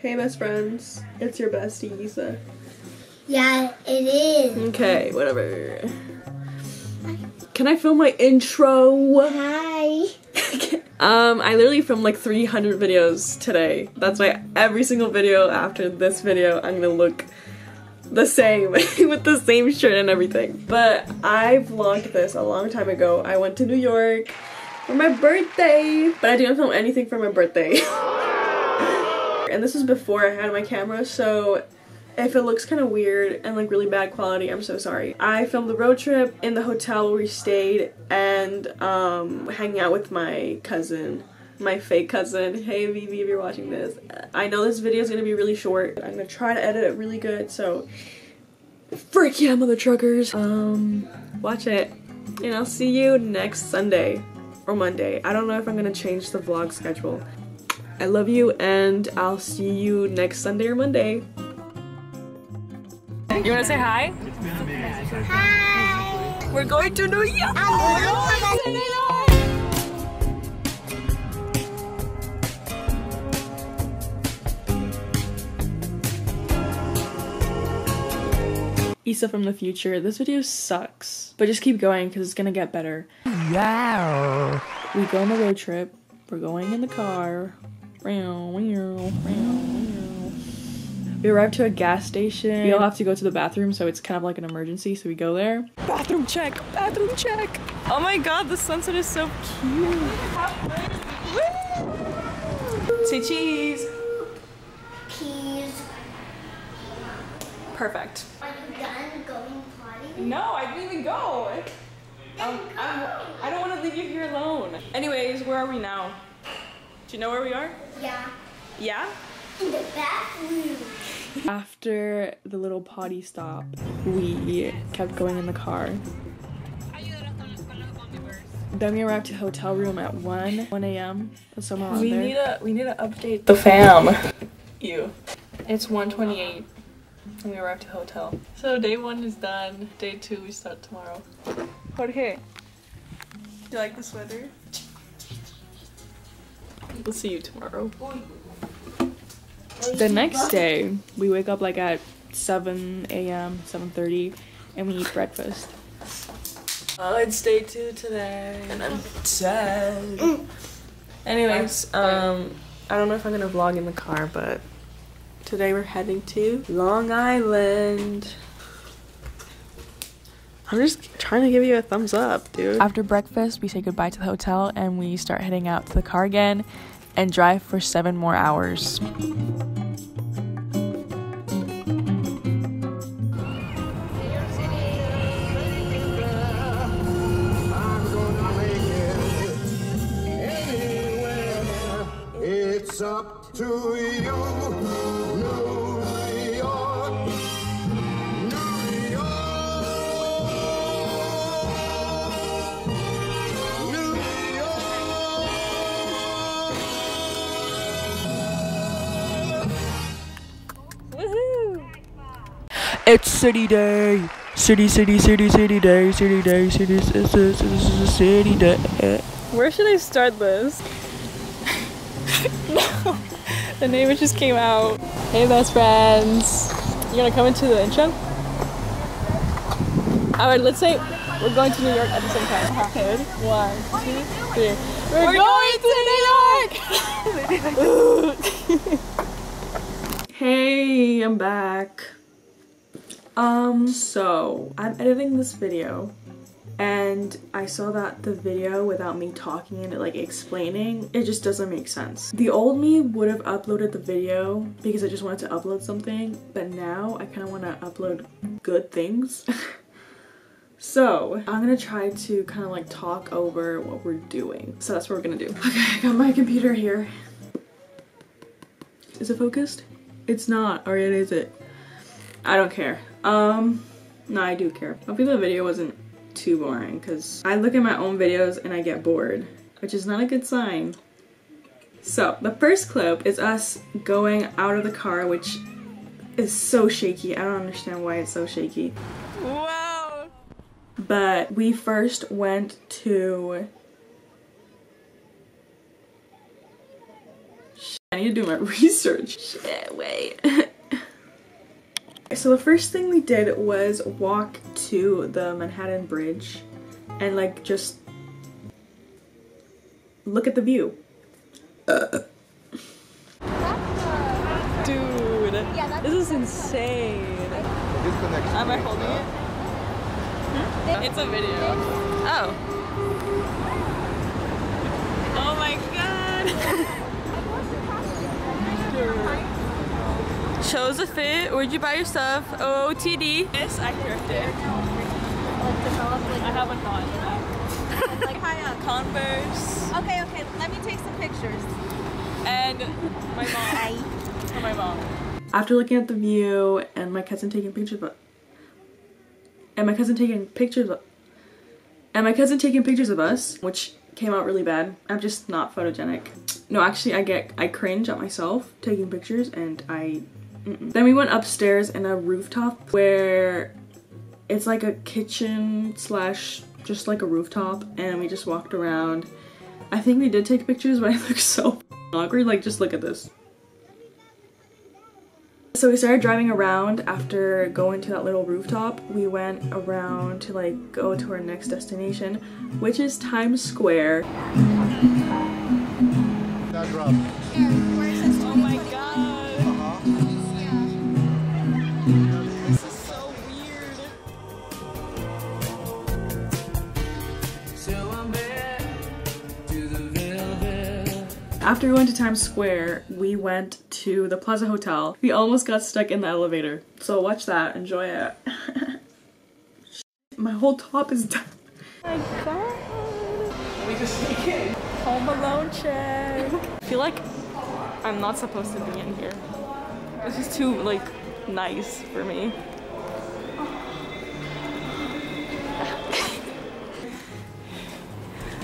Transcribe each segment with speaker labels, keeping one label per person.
Speaker 1: Hey, best friends. It's your bestie, Isa.
Speaker 2: Yeah, it is.
Speaker 1: Okay, whatever. Can I film my intro?
Speaker 2: Hi.
Speaker 1: um, I literally filmed like 300 videos today. That's why every single video after this video, I'm gonna look the same with the same shirt and everything. But I vlogged this a long time ago. I went to New York for my birthday, but I didn't film anything for my birthday. and this is before I had my camera, so if it looks kind of weird and like really bad quality, I'm so sorry. I filmed the road trip in the hotel where we stayed and um, hanging out with my cousin my fake cousin. Hey Vivi, if you're watching this. I know this video is gonna be really short. I'm gonna try to edit it really good, so freak yeah, mother truckers. Um, watch it, and I'll see you next Sunday or Monday. I don't know if I'm gonna change the vlog schedule. I love you, and I'll see you next Sunday or Monday. You wanna say hi?
Speaker 2: Hi.
Speaker 1: We're going to New York!
Speaker 2: I'm going to New York.
Speaker 1: Isa from the future. This video sucks, but just keep going because it's gonna get better. Yeah. We go on the road trip. We're going in the car. We arrive to a gas station. We all have to go to the bathroom, so it's kind of like an emergency, so we go there. Bathroom check! Bathroom check! Oh my god, the sunset is so cute! Say cheese!
Speaker 2: Keys.
Speaker 1: Perfect.
Speaker 2: Are you done going potty?
Speaker 1: No, I didn't even go. Um, I'm, I don't want to leave you here alone. Anyways, where are we now? Do you know where we are?
Speaker 2: Yeah.
Speaker 1: Yeah?
Speaker 2: In the bathroom.
Speaker 1: After the little potty stop, we kept going in the car. Then we arrived to hotel room at 1, 1 a.m. Somewhere around
Speaker 3: We
Speaker 1: there.
Speaker 3: need a we need to update the fam. You. It's 128 and we arrived to hotel. So day one is done. Day two we start tomorrow.
Speaker 1: Jorge, do you like the sweater?
Speaker 3: We'll see you tomorrow.
Speaker 1: The next day, we wake up like at 7 a.m., 7.30, and we eat breakfast.
Speaker 3: Oh, it's day two today and I'm sad.
Speaker 1: Anyways, um, I don't know if I'm gonna vlog in the car, but today we're heading to Long Island. I'm just trying to give you a thumbs up, dude. After breakfast, we say goodbye to the hotel and we start heading out to the car again and drive for seven more hours.
Speaker 4: Up to you, New
Speaker 1: It's city day. City, city, city, city day, city day, city, city, city, city, city day.
Speaker 3: Where should I start this? no. The name just came out. Hey best friends. You gonna come into the intro? Alright, let's say we're going to New York at the same time. Good. One, two, three. We're, going, to New York!
Speaker 1: Hey, I'm back. Um, so I'm editing this video and I saw that the video without me talking and it like explaining, it just doesn't make sense. The old me would have uploaded the video because I just wanted to upload something, but now I kind of want to upload good things. So I'm gonna try to kind of like talk over what we're doing. So that's what we're gonna do. Okay, I got my computer here. Is it focused? It's not, or it is it? I don't care. Um, no, I do care. Hopefully the video wasn't too boring because I look at my own videos and I get bored, which is not a good sign. So the first clip is us going out of the car, which is so shaky. I don't understand why it's so shaky.
Speaker 3: wow!
Speaker 1: But we first went to I need to do my research. Shit, wait. so the first thing we did was walk to the Manhattan Bridge and like just look at the view.
Speaker 3: Dude, this is insane. Am I holding it? Hmm? It's a video. Oh. Oh my god. Shows a fit. Where'd you buy your stuff? OOTD. Yes, I thrifted. I have a thought.
Speaker 5: Like, hi up.
Speaker 3: Converse.
Speaker 5: Okay, okay, let me take some pictures.
Speaker 3: And my mom. For my mom.
Speaker 1: After looking at the view and my cousin taking pictures of and my cousin taking pictures of and my cousin taking pictures of us, which came out really bad. I'm just not photogenic. No, actually I get I cringe at myself taking pictures and I mm-mm. then we went upstairs in a rooftop where it's like a kitchen slash just like a rooftop and we just walked around. I think we did take pictures but I look so awkward like just look at this. So we started driving around after going to that little rooftop. We went around to like go to our next destination, which is Times Square. After we went to Times Square, we went to the Plaza Hotel. We almost got stuck in the elevator. So watch that, enjoy it. My whole top is done. Oh my god. We just make it.
Speaker 3: Home Alone check. I feel like I'm not supposed to be in here. This is too like nice for me.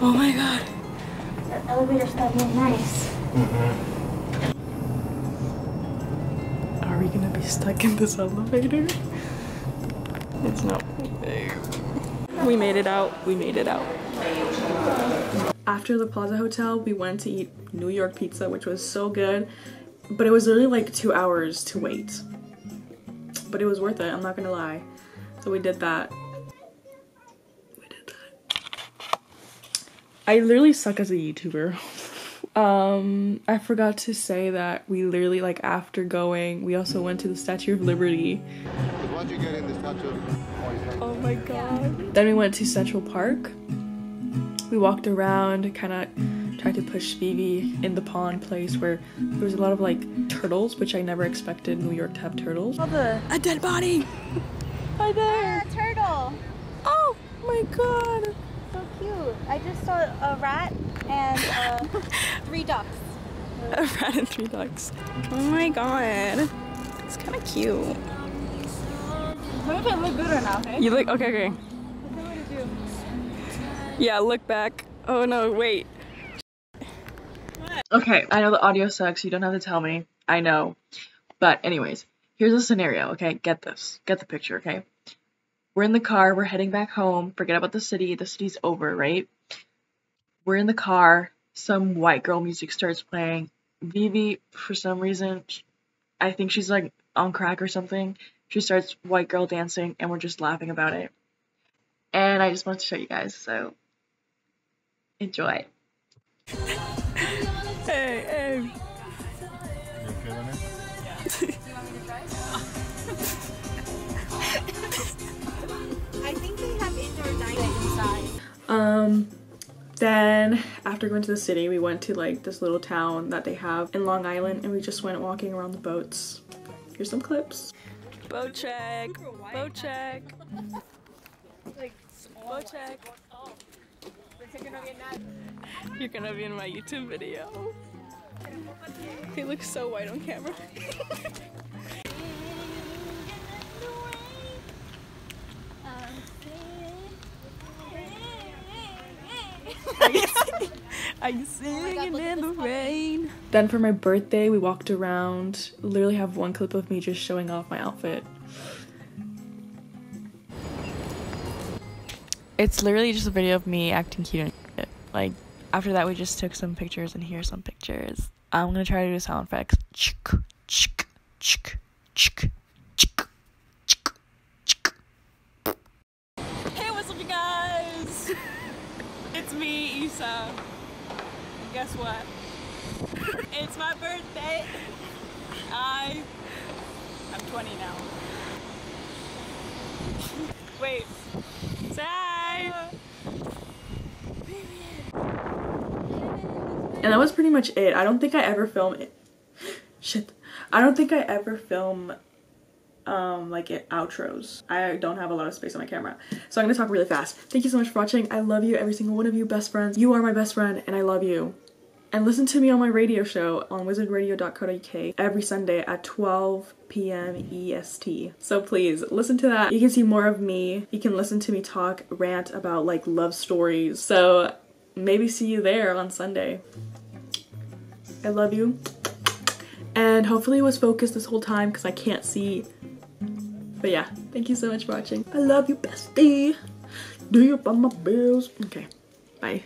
Speaker 3: oh my god.
Speaker 2: The elevator's not really nice. Mm-hmm.
Speaker 1: Are we gonna be stuck in this elevator?
Speaker 3: It's not. We made it out. We made it out.
Speaker 1: After the Plaza Hotel, we went to eat New York pizza, which was so good. But it was literally like two hours to wait. But it was worth it, I'm not gonna lie. So we did that. We did that. I literally suck as a YouTuber. Um, I forgot to say that we literally like after going, we also went to the Statue of Liberty.
Speaker 4: Once you get in the statue of
Speaker 1: Oh my god. Then we went to Central Park. We walked around, kind of tried to push Phoebe in the pond place where there was a lot of like turtles, which I never expected New York to have turtles. A dead body! Hi there!
Speaker 5: a turtle.
Speaker 1: Oh my god!
Speaker 5: So cute. I just saw a rat and uh, three ducks.
Speaker 1: A rat and three ducks. Oh my god. It's kind of cute.
Speaker 5: Let me if I look good or not, okay?
Speaker 1: You look okay, okay. Yeah, look back. Oh no, wait. Okay, I know the audio sucks. You don't have to tell me. I know. But anyways, here's a scenario, okay? Get this. Get the picture, okay? We're in the car, we're heading back home. Forget about the city. The city's over, right? We're in the car. Some white girl music starts playing. Vivi, for some reason, I think she's like on crack or something. She starts white girl dancing, and we're just laughing about it. And I just wanted to show you guys, so enjoy. Hey, hey.
Speaker 4: You're feeling it?
Speaker 5: I think they have indoor dining inside.
Speaker 1: Um, then after going to the city, we went to like this little town that they have in Long Island, and we just went walking around the boats. Here's some clips. Boat check. Boat check. Boat check. You're gonna be in my YouTube video. He looks so white on camera. I'm singing in the rain. Then for my birthday, we walked around. Literally have one clip of me just showing off my outfit. It's literally just a video of me acting cute and shit. Like after that, we just took some pictures, and here's some pictures.
Speaker 3: I'm gonna try to do sound effects. Chick, chick, chick, chick, chick, Guess what? it's my birthday. I I'm 20 now. Wait. Say.
Speaker 1: And that was pretty much it. I don't think I ever film it. Shit. I don't think I ever film um like it outros. I don't have a lot of space on my camera. So I'm gonna talk really fast. Thank you so much for watching. I love you, every single one of you best friends. You are my best friend and I love you. And listen to me on my radio show on wizardradio.co.uk every Sunday at 12 p.m. EST. So please listen to that. You can see more of me. You can listen to me talk, rant about like love stories. So maybe see you there on Sunday. I love you. And hopefully it was focused this whole time because I can't see. But yeah, thank you so much for watching. I love you, bestie. Do you pay my bills? Okay, bye.